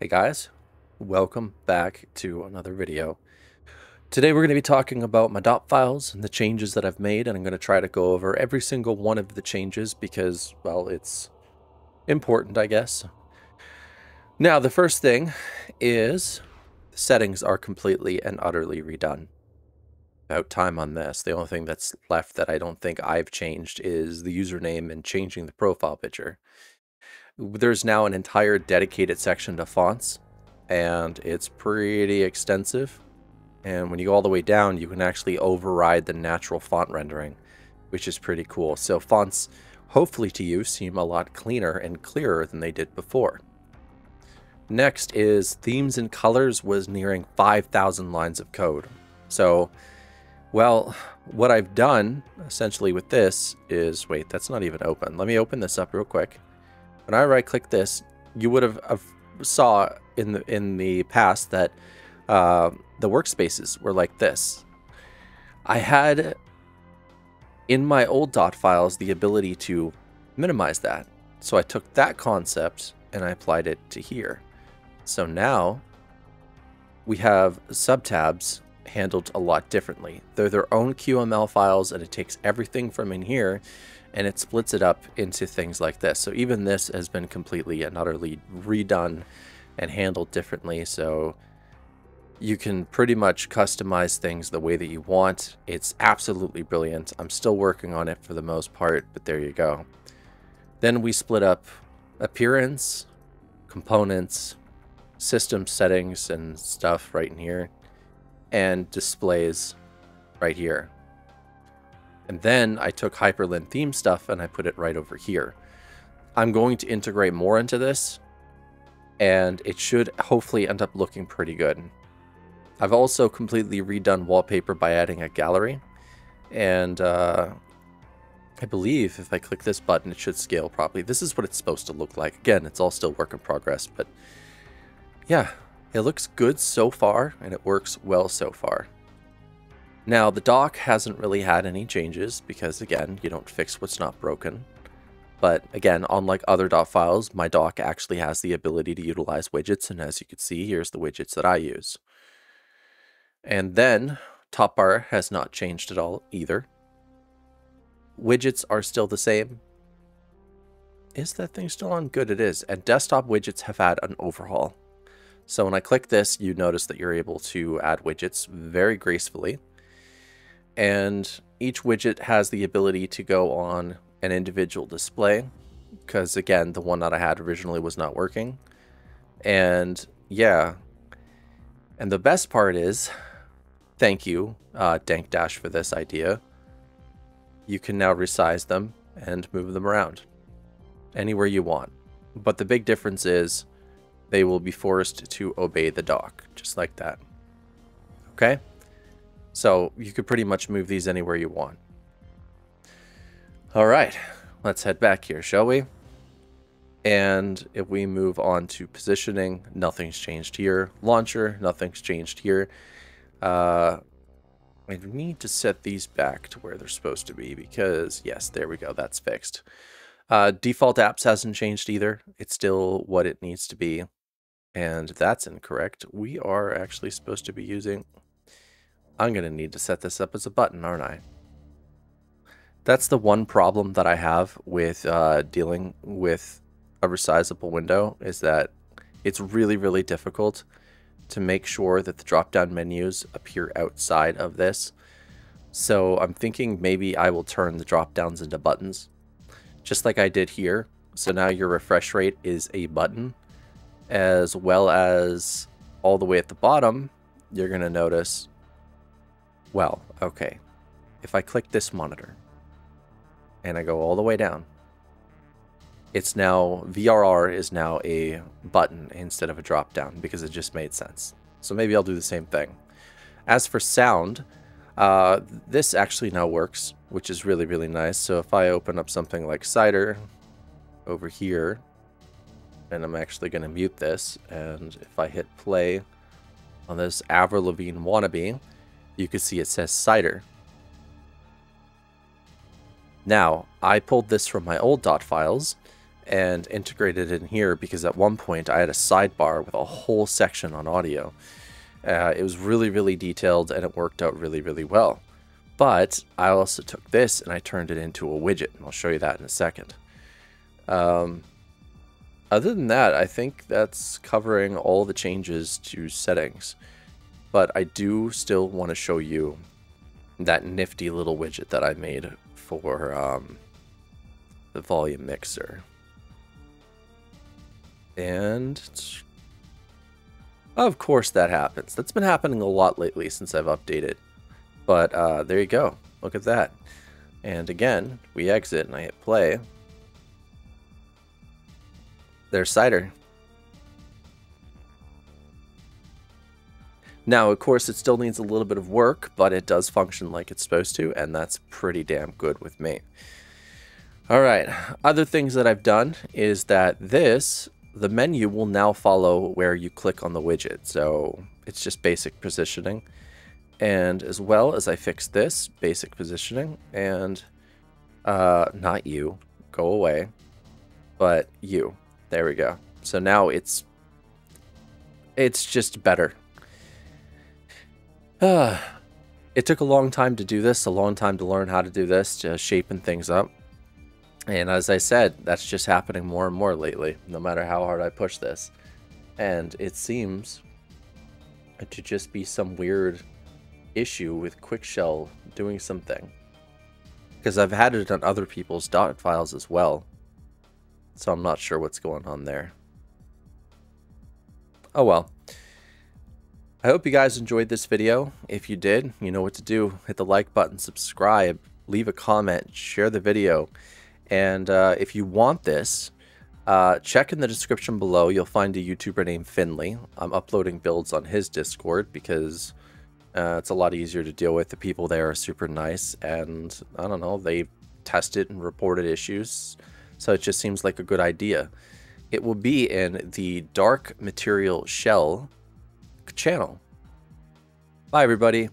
Hey guys, welcome back to another video. Today we're going to be talking about my dot files and the changes that I've made and I'm going to try to go over every single one of the changes because, well, it's important, I guess. Now, the first thing is the settings are completely and utterly redone. About time on this. The only thing that's left that I don't think I've changed is the username and changing the profile picture there's now an entire dedicated section to fonts and it's pretty extensive. And when you go all the way down you can actually override the natural font rendering which is pretty cool. So fonts hopefully to you seem a lot cleaner and clearer than they did before. Next is themes and colors was nearing 5000 lines of code. So well what I've done essentially with this is wait that's not even open. Let me open this up real quick when I right click this, you would have, have saw in the in the past that uh, the workspaces were like this. I had in my old dot files the ability to minimize that. So I took that concept and I applied it to here. So now we have subtabs handled a lot differently. They're their own QML files and it takes everything from in here and it splits it up into things like this. So even this has been completely and utterly redone and handled differently. So you can pretty much customize things the way that you want. It's absolutely brilliant. I'm still working on it for the most part, but there you go. Then we split up appearance, components, system settings and stuff right in here, and displays right here. And then I took Hyprland theme stuff and I put it right over here. I'm going to integrate more into this, and it should hopefully end up looking pretty good. I've also completely redone wallpaper by adding a gallery, and uh, I believe if I click this button, it should scale properly. This is what it's supposed to look like. Again, it's all still work in progress, but yeah, it looks good so far, and it works well so far. Now, the dock hasn't really had any changes because, again, you don't fix what's not broken. But again, unlike other dot files, my dock actually has the ability to utilize widgets, and as you can see, here's the widgets that I use. And then, top bar has not changed at all either. Widgets are still the same. Is that thing still on? Good, it is. And desktop widgets have had an overhaul. So when I click this, you notice that you're able to add widgets very gracefully and each widget has the ability to go on an individual display because again the one that I had originally was not working. And yeah. And the best part is thank you uh, Dank Dash for this idea. You can now resize them and move them around anywhere you want. But the big difference is they will be forced to obey the dock just like that. Okay so you could pretty much move these anywhere you want. All right, let's head back here, shall we? And if we move on to positioning, nothing's changed here. Launcher, nothing's changed here. Uh, I need to set these back to where they're supposed to be because, yes, there we go. That's fixed. Uh, default apps hasn't changed either. It's still what it needs to be. And that's incorrect. We are actually supposed to be using I'm going to need to set this up as a button, aren't I? That's the one problem that I have with uh, dealing with a resizable window is that it's really, really difficult to make sure that the drop-down menus appear outside of this. So I'm thinking maybe I will turn the drop-downs into buttons, just like I did here. So now your refresh rate is a button, as well as all the way at the bottom, you're going to notice well, okay. If I click this monitor and I go all the way down, it's now, VRR is now a button instead of a drop down because it just made sense. So maybe I'll do the same thing. As for sound, uh, this actually now works, which is really, really nice. So if I open up something like Cider over here, and I'm actually going to mute this, and if I hit play on this Avril Lavigne wannabe, you can see it says cider. Now, I pulled this from my old dot files, and integrated it in here because at one point I had a sidebar with a whole section on audio. Uh, it was really, really detailed and it worked out really, really well. But I also took this and I turned it into a widget, and I'll show you that in a second. Um, other than that, I think that's covering all the changes to settings. But I do still want to show you that nifty little widget that I made for um, the volume mixer. And of course that happens. That's been happening a lot lately since I've updated. But uh, there you go. Look at that. And again, we exit and I hit play. There's cider. Now, of course, it still needs a little bit of work, but it does function like it's supposed to, and that's pretty damn good with me. All right, other things that I've done is that this, the menu will now follow where you click on the widget. So it's just basic positioning. And as well as I fix this, basic positioning, and uh, not you, go away, but you. There we go. So now it's it's just better. Uh, it took a long time to do this, a long time to learn how to do this, to shaping things up. And as I said, that's just happening more and more lately, no matter how hard I push this. And it seems to just be some weird issue with QuickShell doing something. Because I've had it on other people's dot files as well. So I'm not sure what's going on there. Oh well. I hope you guys enjoyed this video. If you did, you know what to do. Hit the like button, subscribe, leave a comment, share the video. And uh, if you want this, uh, check in the description below. You'll find a YouTuber named Finley. I'm uploading builds on his Discord because uh, it's a lot easier to deal with. The people there are super nice, and I don't know, they tested and reported issues, so it just seems like a good idea. It will be in the Dark Material Shell channel. Bye, everybody.